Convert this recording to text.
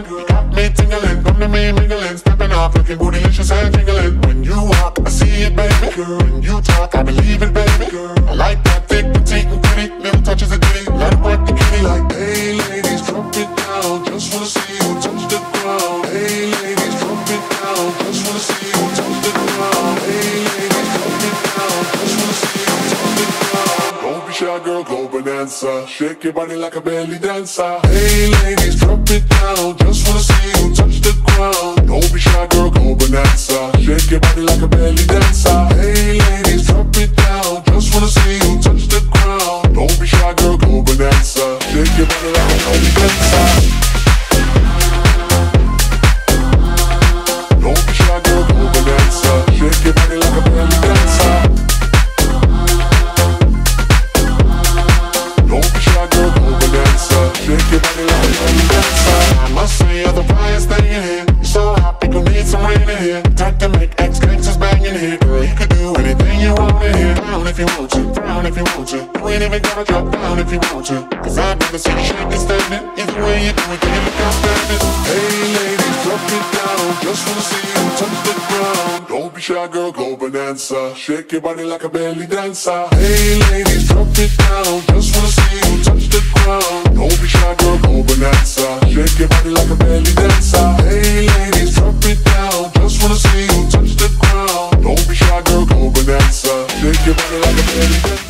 girl? Got me tingling, come to me mingling, stepping off, looking bootylicious and jingling. When you walk, I see it, baby, girl. When you talk, I believe it, baby, girl. I like that thick, petite, and pretty, little touches of ditty. Shy, girl, go bonanza. Shake your body like a belly dancer. Hey ladies, drop it down. Just wanna see you touch the ground. Don't be shy, girl, go bonanza. Shake your body like a belly Shake your body like belly dancer. I must say, you're the brightest thing in here. You're so hot, gon' need some rain in here. Type to make ex gangsters bang in here. Girl, you could do anything you want in here. Down if you want to, down if you want to. You ain't even gotta drop down if you want to. Cause I'd rather see you shaking standing. Either way you do it, can you look outstanding? Hey ladies, drop it down. Just wanna see you touch the ground. Don't be shy, girl, go bonanza. Shake your body like a belly dancer. Hey ladies, drop it down. Just wanna see you touch the ground. Your body like a belly dancer.